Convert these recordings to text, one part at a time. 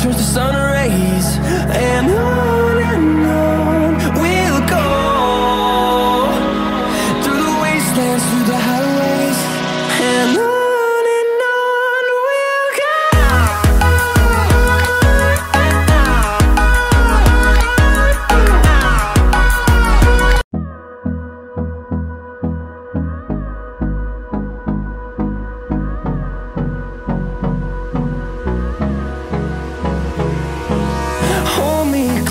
turns to sun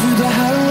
through the house